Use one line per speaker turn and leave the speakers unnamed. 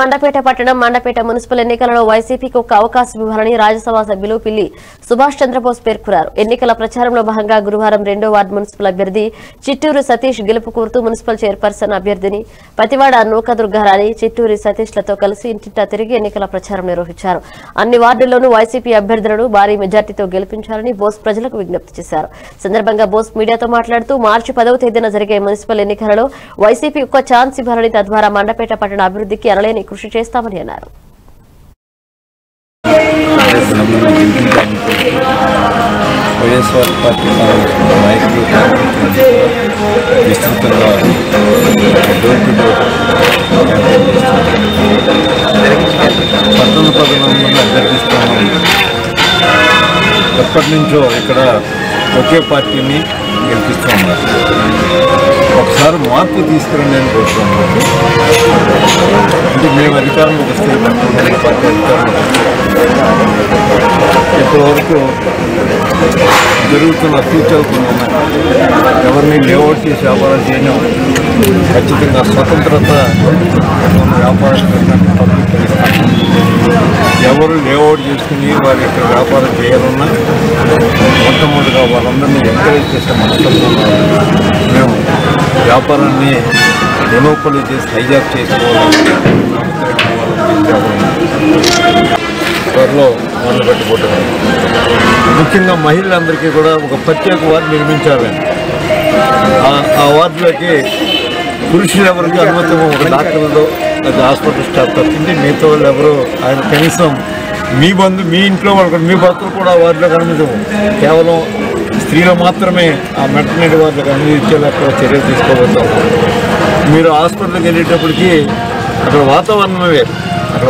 మండపేట పట్టణం మండపేట మున్సిపల్ ఎన్నికలలో వైసీపీకి ఒక అవకాశం ఇవ్వాలని రాజ్యసభ సభ్యులు పిల్లి సుభాష్ చంద్రబోస్ పేర్కొన్నారు. ఎన్నికల ప్రచారంలో భాగంగా గురువారం రెండో వార్డు మున్సిపల్ అభ్యర్థి చిట్టూరు సతీష్ గెలుపు కోరుతూ మున్సిపల్ చైర్పర్సన్ అభ్యర్థిని పతివాడ నూకదుర్గారాణి చిట్టూరి సతీష్లతో కలిసి ఇంటింటా తిరిగి ఎన్నికల ప్రచారం నిర్వహించారు. అన్ని వార్డుల్లోనూ వైసీపీ అభ్యర్థులను భారీ మెజార్టీతో గెలిపించాలని బోస్ ప్రజలకు విజ్ఞప్తి చేశారు. సందర్భంగా బోస్ మీడియాతో మాట్లాడుతూ మార్చి పదవ తేదీన జరిగే మున్సిపల్ ఎన్నికలలో వైసీపీ ఒక ఛాన్స్ ఇవ్వాలని తద్వారా మండపేట పట్టణ అభివృద్ధికి అనలేని కృషి చేస్తామని అన్నారు
వైఎస్ఆర్ పార్టీ నాయకులు విస్తృతంగా డోర్ టు డోర్ క్యాంపెయిన్ చేస్తున్నారు. పట్టణ ప్రజలందరినీ అభ్యర్థిస్తున్నాము ఎప్పటి నుంచో ఇక్కడ ఒకే పార్టీని గెలిపిస్తూ ఉన్నారు ఒకసారి మార్పు తీసుకురండి అని అంటే మేము అధికారంలోకి వస్తే పట్టణ పార్టీ అధికారంలోకి వస్తే జరుగుతున్న ఫ్యూచర్ ఎవరిని లేఅవుట్ చేసి వ్యాపారం చేయడం ఖచ్చితంగా స్వతంత్రత ఉన్న వ్యాపారం పబ్లిక్ ఎవరు లేఅవుట్ చేసుకుని వారి యొక్క వ్యాపారం చేయాలన్నా మొట్టమొదటిగా వాళ్ళందరినీ ఎంకరేజ్ చేసే మనస్తత్వం వ్యాపారాన్ని మొనోపలి చేసి హైజాక్ చేసుకోవాలని త్వరలో మొదలు పెట్టుకుంటున్నాం ముఖ్యంగా మహిళలందరికీ కూడా ఒక ప్రత్యేక వార్డు నిర్మించాలని ఆ- ఆ వార్డులోకి పురుషులు ఎవరికి అనుమతి ఒక డాక్టర్లతో అది హాస్పిటల్ స్టాఫ్ తప్పింది. మిగతా వాళ్ళు ఎవరు ఆయన కనీసం మీ బంధు మీ ఇంట్లో వాళ్ళు మీ భర్తలు కూడా ఆ కనిపించము కేవలం స్త్రీలు మాత్రమే ఆ మెటర్నరీ వార్డులకు ఇచ్చేలా కూడా చర్యలు తీసుకోవచ్చు మీరు హాస్పిటల్కి వెళ్ళేటప్పటికి అక్కడ వాతావరణమే అక్కడ